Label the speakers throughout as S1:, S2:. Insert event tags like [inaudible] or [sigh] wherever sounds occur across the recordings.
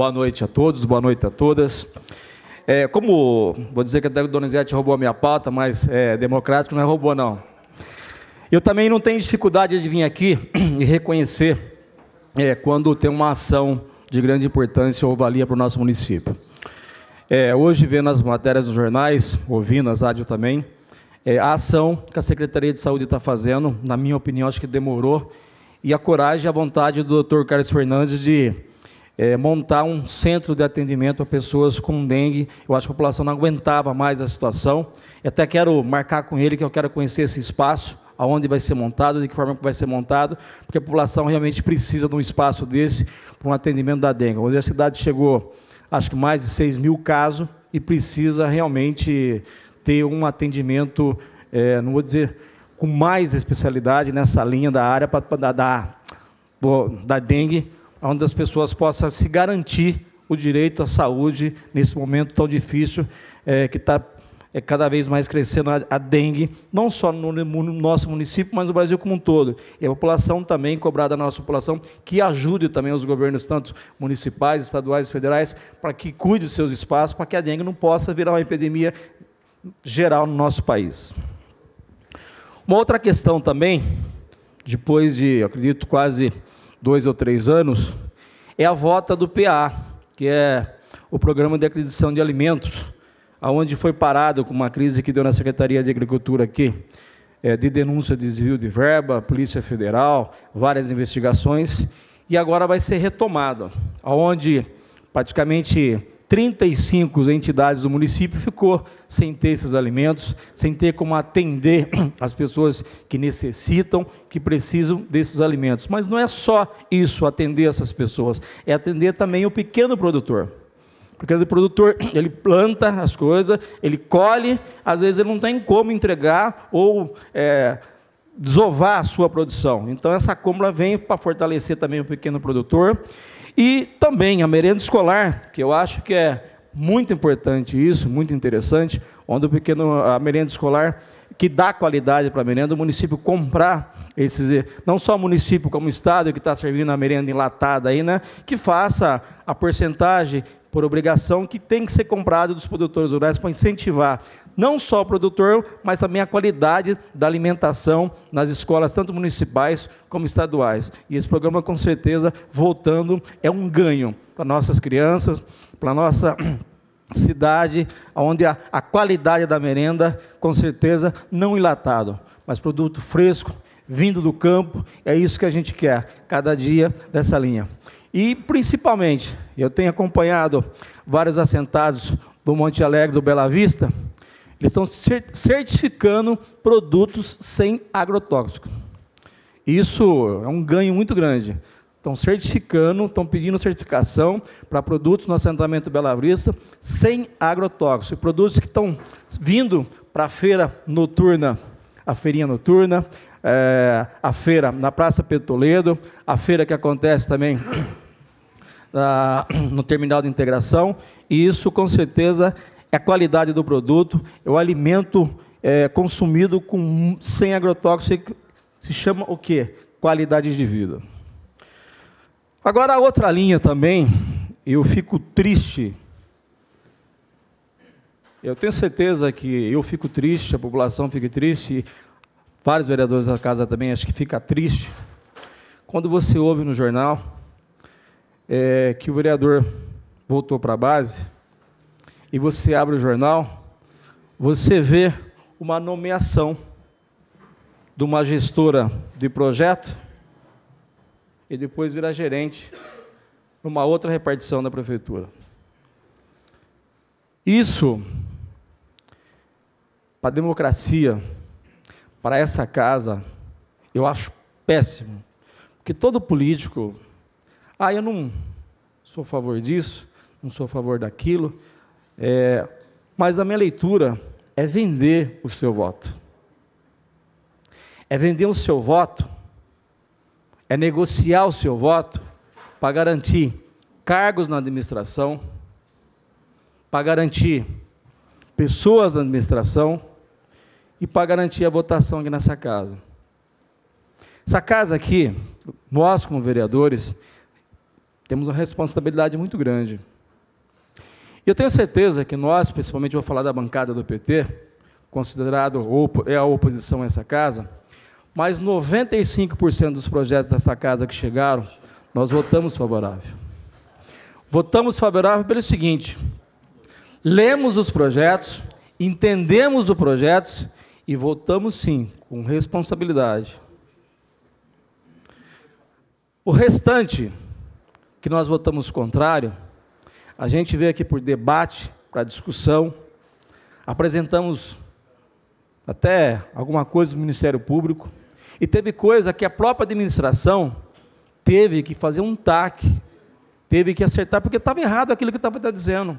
S1: Boa noite a todos, boa noite a todas. É, como, vou dizer que a Donizete roubou a minha pauta, mas é democrático, não é roubou, não. Eu também não tenho dificuldade de vir aqui [clears throat] e reconhecer é, quando tem uma ação de grande importância ou valia para o nosso município. É, hoje, vendo as matérias dos jornais, ouvindo as rádios também, é, a ação que a Secretaria de Saúde está fazendo, na minha opinião, acho que demorou, e a coragem e a vontade do Dr. Carlos Fernandes de é, montar um centro de atendimento a pessoas com dengue. Eu acho que a população não aguentava mais a situação. Até quero marcar com ele que eu quero conhecer esse espaço, aonde vai ser montado, de que forma vai ser montado, porque a população realmente precisa de um espaço desse para um atendimento da dengue. Hoje a cidade chegou acho que mais de 6 mil casos, e precisa realmente ter um atendimento, é, não vou dizer com mais especialidade nessa linha da área para da, da, da dengue, onde as pessoas possam se garantir o direito à saúde nesse momento tão difícil é, que está é cada vez mais crescendo a, dengue, não só no, no, nosso município, mas no Brasil como um todo. E a população também, cobrar da nossa população, que ajude também os governos, tanto municipais, estaduais e federais, para que cuide dos seus espaços, para que a dengue não possa virar uma epidemia geral no nosso país. Uma outra questão também, depois de, acredito, quase dois ou três anos, é a volta do PA, que é o Programa de Aquisição de Alimentos, aonde foi parado com uma crise que deu na Secretaria de Agricultura aqui, é, de denúncia de desvio de verba, Polícia Federal, várias investigações, e agora vai ser retomada, aonde praticamente 35 entidades do município ficou sem ter esses alimentos, sem ter como atender [clears throat] as pessoas que necessitam, que precisam desses alimentos. Mas não é só isso, atender essas pessoas, é atender também o pequeno produtor. Porque o produtor, [clears throat] ele planta as coisas, ele colhe, às vezes ele não tem como entregar ou é, desovar a sua produção. Então, essa compra vem para fortalecer também o pequeno produtor. E também a merenda escolar, que eu acho que é muito importante isso, muito interessante, onde o pequeno, a merenda escolar que dá qualidade para a merenda, o município comprar esses, não só o município como o estado que está servindo a merenda enlatada aí, né, que faça a porcentagem por obrigação que tem que ser comprado dos produtores rurais para incentivar não só o produtor, mas também a qualidade da alimentação nas escolas, tanto municipais como estaduais. E esse programa, com certeza, voltando, é um ganho para nossas crianças, para nossa cidade, onde a, a qualidade da merenda, com certeza, não enlatado, mas produto fresco, vindo do campo, é isso que a gente quer, cada dia dessa linha. E, principalmente, eu tenho acompanhado vários assentados do Monte Alegre, do Bela Vista, eles estão certificando produtos sem agrotóxico. Isso é um ganho muito grande. Estão certificando, estão pedindo certificação para produtos no assentamento Bela Vista sem agrotóxico. Produtos que estão vindo para a feira noturna, a feirinha noturna, é, a feira na Praça Pedro Toledo, a feira que acontece também [coughs] na, [coughs] no terminal de integração, e isso com certeza é a qualidade do produto, é o alimento é, consumido com, sem agrotóxico, se chama o quê? Qualidade de vida. Agora, a outra linha também, eu fico triste. Eu tenho certeza que eu fico triste, a população fica triste, vários vereadores da casa também acho que fica triste, quando você ouve no jornal é, que o vereador voltou para a base, e você abre o jornal, você vê uma nomeação de uma gestora de projeto e depois vira gerente numa outra repartição da prefeitura. Isso, para a democracia, para essa casa, eu acho péssimo. Porque todo político, ah, eu não sou a favor disso, não sou a favor daquilo, é, mas a minha leitura é vender o seu voto. É vender o seu voto, é negociar o seu voto para garantir cargos na administração, para garantir pessoas na administração e para garantir a votação aqui nessa casa. Essa casa aqui, nós como vereadores, Temos uma responsabilidade muito grande. E eu tenho certeza que nós, principalmente vou falar da bancada do PT, considerado é a oposição a essa casa, mas 95% dos projetos dessa casa que chegaram, nós votamos favorável. Votamos favorável pelo seguinte: lemos os projetos, entendemos os projetos e votamos sim, com responsabilidade. O restante, que nós votamos contrário, a gente veio aqui por debate, para discussão, apresentamos até alguma coisa do Ministério Público, e teve coisa que a própria administração teve que fazer um TAC, teve que acertar, porque estava errado aquilo que estava dizendo.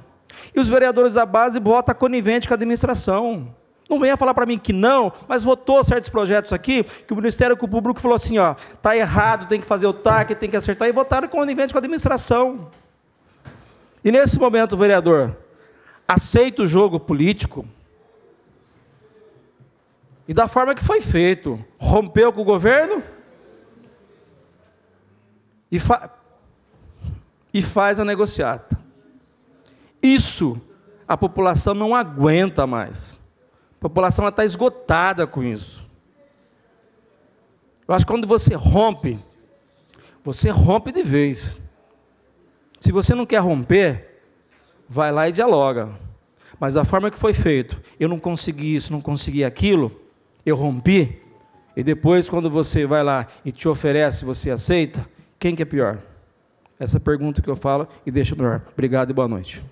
S1: E os vereadores da base votam conivente com a administração. Não venha falar para mim que não, mas votou certos projetos aqui, que o Ministério Público falou assim, ó, está errado, tem que fazer o TAC, tem que acertar, e votaram conivente com a administração. E nesse momento, vereador, aceita o jogo político, e da forma que foi feito, rompeu com o governo e, fa e faz a negociata. Isso a população não aguenta mais. A população está esgotada com isso. Eu acho que quando você rompe, você rompe de vez. Se você não quer romper, vai lá e dialoga. Mas a forma que foi feito, eu não consegui isso, não consegui aquilo, eu rompi, e depois quando você vai lá e te oferece, você aceita, quem que é pior? Essa pergunta que eu falo e deixo no ar. Obrigado e boa noite.